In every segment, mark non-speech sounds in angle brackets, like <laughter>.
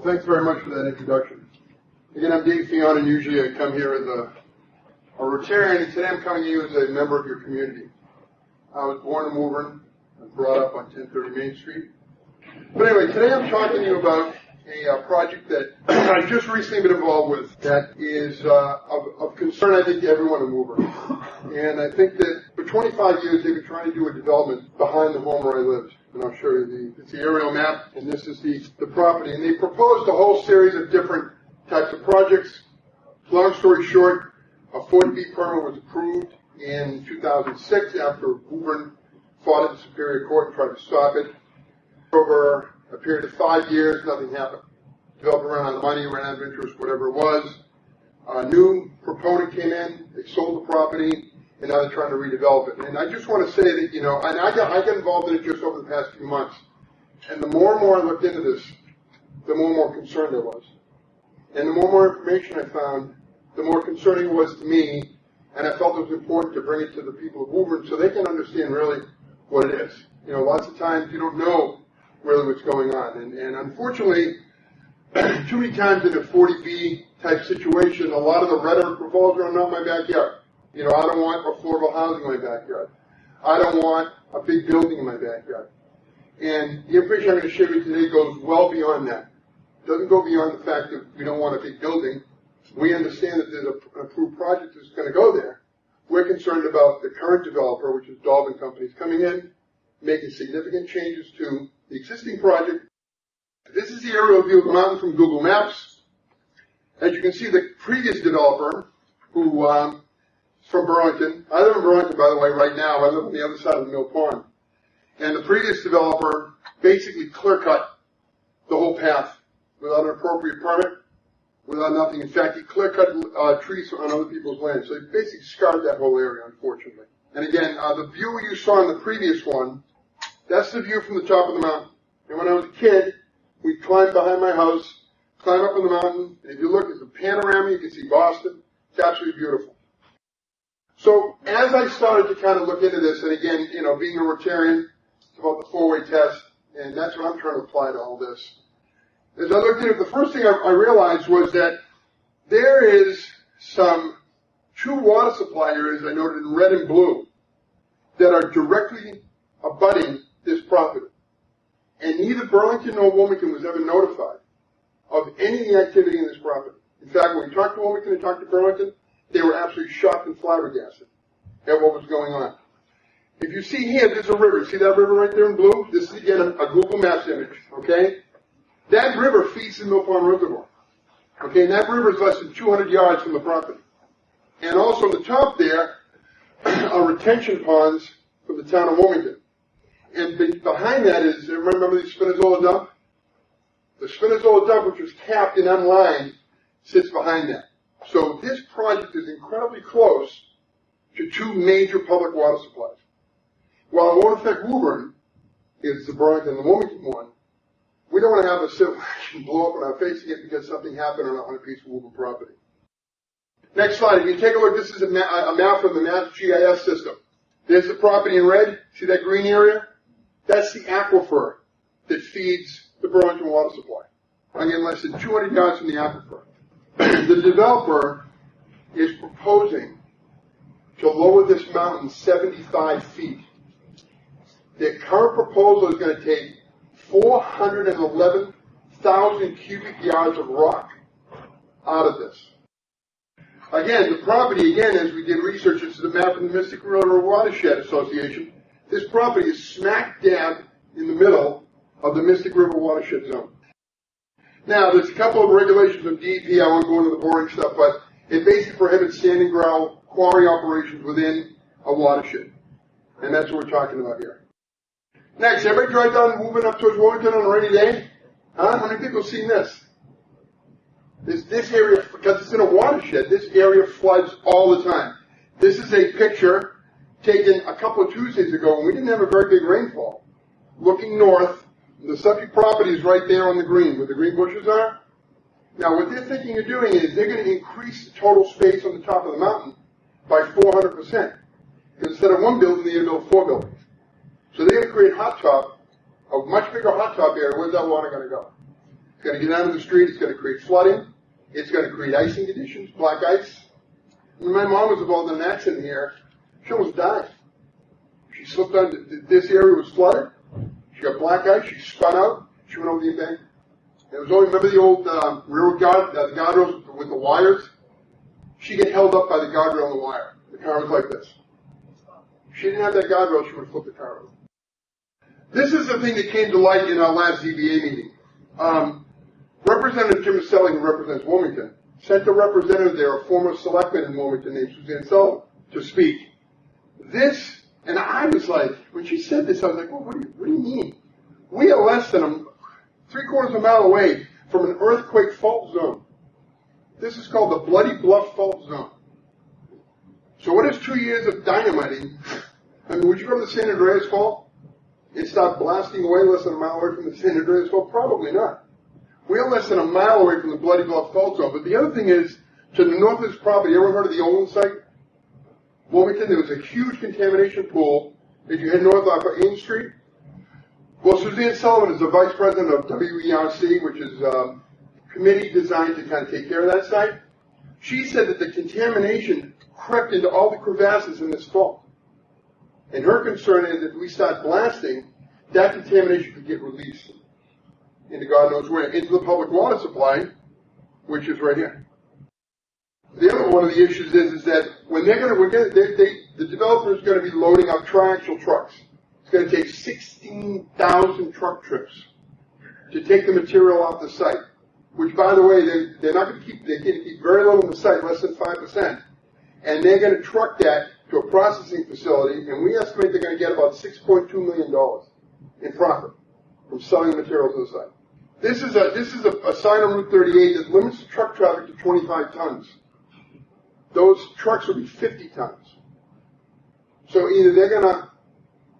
Well, thanks very much for that introduction. Again, I'm Dave Fionda, and usually I come here as a, a Rotarian, and today I'm coming to you as a member of your community. I was born in Woburn, and brought up on 1030 Main Street. But anyway, today I'm talking to you about a uh, project that <clears throat> I've just recently been involved with that is uh, of, of concern, I think, to everyone in Woburn. And I think that for 25 years they've been trying to do a development behind the home where I live. And I'll show you the, it's the aerial map, and this is the, the property. And they proposed a whole series of different types of projects. Long story short, a 40B permit was approved in 2006 after Woburn fought at the Superior Court and tried to stop it. Over a period of five years, nothing happened. Developer ran out of money, ran out of interest, whatever it was. A new proponent came in, they sold the property, and now they're trying to redevelop it. And I just want to say that, you know, and I got, I got involved in it just over the past few months. And the more and more I looked into this, the more and more concerned I was. And the more and more information I found, the more concerning it was to me, and I felt it was important to bring it to the people of Woburn so they can understand really what it is. You know, lots of times you don't know really what's going on. And, and unfortunately, <clears throat> too many times in a 40B type situation, a lot of the rhetoric revolves around not my backyard. You know, I don't want affordable housing in my backyard. I don't want a big building in my backyard. And the information I'm going to share with you today goes well beyond that. It doesn't go beyond the fact that we don't want a big building. We understand that there's an approved project that's going to go there. We're concerned about the current developer, which is Dolvin Companies, coming in, making significant changes to the existing project. This is the aerial view of the mountain from Google Maps. As you can see, the previous developer, who um, from Burlington, I live in Burlington, by the way, right now. I live on the other side of the Mill Pond. And the previous developer basically clear cut the whole path without an appropriate permit, without nothing. In fact, he clear cut uh, trees on other people's land. So he basically scarred that whole area, unfortunately. And again, uh, the view you saw in the previous one, that's the view from the top of the mountain. And when I was a kid, we'd climb behind my house, climb up on the mountain, and if you look at the panorama, you can see Boston. It's absolutely beautiful. So as I started to kind of look into this, and again, you know, being a Rotarian, it's about the four-way test, and that's what I'm trying to apply to all this. As I looked at it, the first thing I, I realized was that there is some two water supply areas I noted in red and blue that are directly abutting this property. And neither Burlington nor Wilmington was ever notified of any activity in this property. In fact, when we talked to Wilmington and talked to Burlington, they were absolutely shocked and flabbergasted at what was going on. If you see here, there's a river. See that river right there in blue? This is again a, a Google Maps image, okay? That river feeds the Mill Pond Reservoir. Okay, and that river is less than 200 yards from the property. And also on the top there <clears throat> are retention ponds from the town of Wilmington. And be- behind that is, remember the Spinizzola dump? The Spinizzola dump, which was capped and unlined, sits behind that. So this project is incredibly close to two major public water supplies. While it won't affect Woburn, it's the Burlington and the Wilmington one, we don't want to have a civil <laughs> action blow up in our face again because something happened on a piece of Woburn property. Next slide. If you take a look, this is a, ma- a map from the Mass GIS system. There's the property in red. See that green area? That's the aquifer that feeds the Burlington water supply. Again, less than 200 yards from the aquifer. <clears throat> the developer is proposing to lower this mountain 75 feet. Their current proposal is going to take 411,000 cubic yards of rock out of this. Again, the property, again, as we did research, this the map from the Mystic River Watershed Association. This property is smack dab in the middle of the Mystic River Watershed Zone. Now, there's a couple of regulations of DEP, I won't go into the boring stuff, but it basically prohibits sand and gravel quarry operations within a watershed. And that's what we're talking about here. Next, everybody drive down, moving up towards Wilmington on a rainy day? Huh? How many people seen this? This, this area, because it's in a watershed, this area floods all the time. This is a picture taken a couple of Tuesdays ago when we didn't have a very big rainfall. Looking north, the subject property is right there on the green, where the green bushes are. Now, what they're thinking of doing is they're going to increase the total space on the top of the mountain by 400%. Instead of one building, they're going to build four buildings. So they're going to create hot top, a much bigger hot top area. Where's that water going to go? It's gonna get out of the street, it's gonna create flooding, it's gonna create icing conditions, black ice. When my mom was involved in an accident here, she almost died. She slipped on, this area was flooded, she got black ice, she spun out, she went over the embankment. It was only, remember the old, uh, railroad guard, uh, the guardrails with the wires? She get held up by the guardrail and the wire. The car was like this. She didn't have that guardrail, she would have flipped the car over. This is the thing that came to light in our last ZBA meeting. Um, Representative Jim Miceli, who represents Wilmington, sent a representative there, a former selectman in Wilmington named Suzanne Sullivan, to speak. This, and I was like, when she said this, I was like, well, what do you, what do you mean? We are less than a, three quarters of a mile away from an earthquake fault zone. This is called the Bloody Bluff Fault Zone. So what is two years of dynamiting? I mean, would you go to the San Andreas Fault and start blasting away less than a mile away from the San Andreas Fault? Probably not. We're less than a mile away from the Bloody Bluff Fault Zone. But the other thing is, to the north of this property, you ever heard of the Olin site? Wilmington, there was a huge contamination pool as you head north off of Eames Street. Well, Suzanne Sullivan is the vice president of WERC, which is a committee designed to kind of take care of that site. She said that the contamination crept into all the crevasses in this fault. And her concern is that if we start blasting, that contamination could get released into God knows where, into the public water supply, which is right here. The other one of the issues is, is that when they're gonna, we're gonna, they, they, the developer is gonna be loading up tri-axle trucks. It's gonna take sixteen thousand truck trips to take the material off the site. Which, by the way, they, they're not gonna keep, they're gonna keep very little in the site, less than five percent. And they're gonna truck that to a processing facility, and we estimate they're gonna get about six point two million dollars in profit from selling the material to the site. This is a, this is a, a sign on Route thirty-eight that limits the truck traffic to twenty-five tons. Those trucks will be fifty tons. So either they're gonna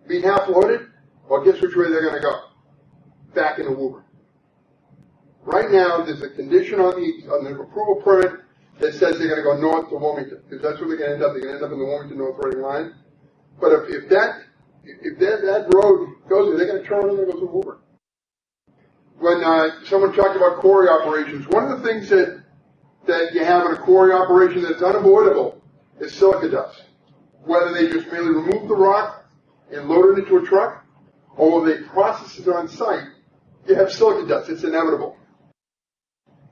be half loaded, or guess which way they're gonna go? Back into Woburn. Right now, there's a condition on the, on the approval permit that says they're gonna go north to Wilmington, because that's where they're gonna end up, they're gonna end up in the Wilmington North Reading line. But if, if that, if that, that road goes, they're gonna turn and they're gonna go to Woburn. When, uh, someone talked about quarry operations, one of the things that, that you have in a quarry operation that's unavoidable is silica dust. Whether they just merely remove the rock and load it into a truck, or whether they process it on site, you have silica dust, it's inevitable.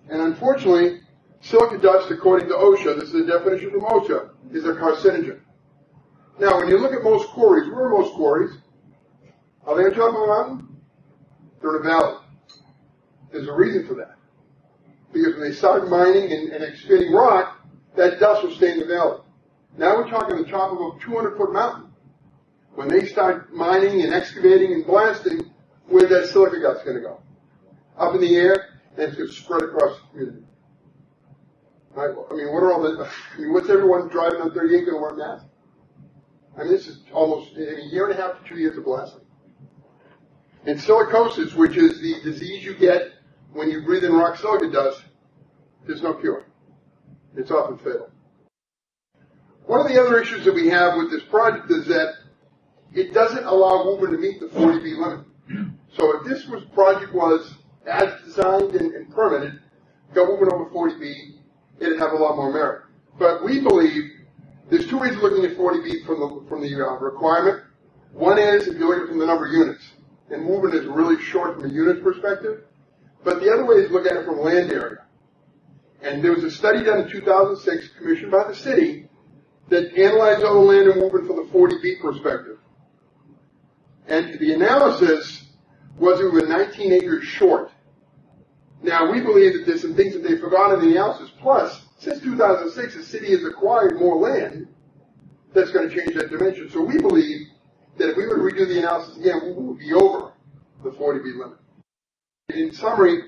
And unfortunately, silica dust, according to OSHA, this is a definition from OSHA, is a carcinogen. Now, when you look at most quarries, where are most quarries? Are they on top of a mountain? They're in a valley. There's a reason for that. Because when they started mining and, and excavating rock, that dust will stay in the valley. Now we're talking the top of a 200 foot mountain. When they start mining and excavating and blasting, where's that silica dust going to go? Up in the air, and it's going to spread across the community. Right? I mean, what are all the, <laughs> I mean, what's everyone driving on 38 going to wear a mask? I mean, this is almost a year and a half to two years of blasting. And silicosis, which is the disease you get when you breathe in rock silica dust, there's no cure. It's often fatal. One of the other issues that we have with this project is that it doesn't allow Woburn to meet the 40B limit. So if this was project was as designed and, and permitted, go Woburn over 40B, it'd have a lot more merit. But we believe there's two ways of looking at 40B from the from the uh, requirement. One is if you look at it from the number of units, and Woburn is really short from a unit perspective. But the other way is look at it from land area. And there was a study done in 2006, commissioned by the city, that analyzed all the land in Woburn from the 40B perspective. And the analysis was we were 19 acres short. Now, we believe that there's some things that they forgot in the analysis. Plus, since 2006, the city has acquired more land that's going to change that dimension. So we believe that if we were to redo the analysis again, we would be over the 40B limit. In summary,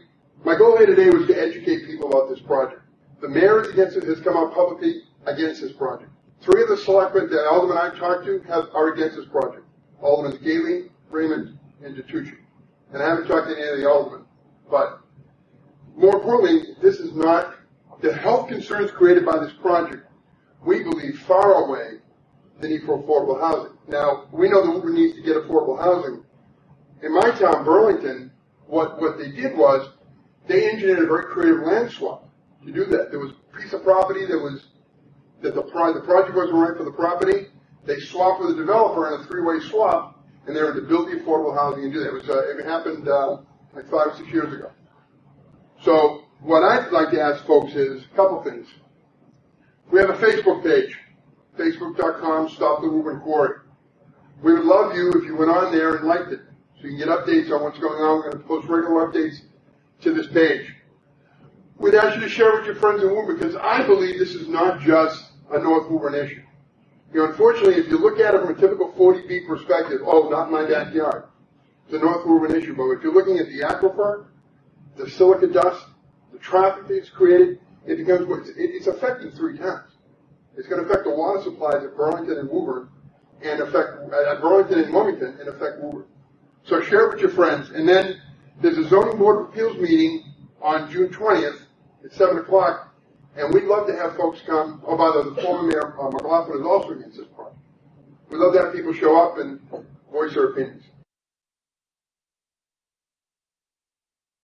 my goal here today was to educate people about this project. The mayor is against it, has come out publicly against this project. Three of the selectmen, the aldermen I've talked to, have, are against this project. Aldermen Gailey, Raymond, and DeTucci. And I haven't talked to any of the aldermen. But more importantly, this is not the health concerns created by this project. We believe far away the need for affordable housing. Now, we know that Woburn needs to get affordable housing. In my town, Burlington, what, what they did was they engineered a very creative land swap to do that. There was a piece of property that was, that the pro, the project wasn't right for the property. They swapped with the developer in a three-way swap, and they were to build the affordable housing and do that. It was, uh, it happened, uh, like five, six years ago. So what I'd like to ask folks is a couple things. We have a Facebook page, facebook.com, Stop the Quarry. We would love you if you went on there and liked it, so you can get updates on what's going on. We're going to post regular updates to this page. We'd ask you to share with your friends in Woburn because I believe this is not just a North Woburn issue. You know, unfortunately, if you look at it from a typical 40B perspective, oh, not my backyard. It's a North Woburn issue, but if you're looking at the aquifer, the silica dust, the traffic that's created, it becomes, it's, it's affecting three towns. It's going to affect the water supplies at Burlington and Woburn, and affect, at Burlington and Wilmington, and affect Woburn. So share it with your friends, and then there's a zoning board of appeals meeting on June twentieth at seven o'clock, and we'd love to have folks come, oh, by the way, the former mayor, uh, McLaughlin is also against this project. We'd love to have people show up and voice their opinions.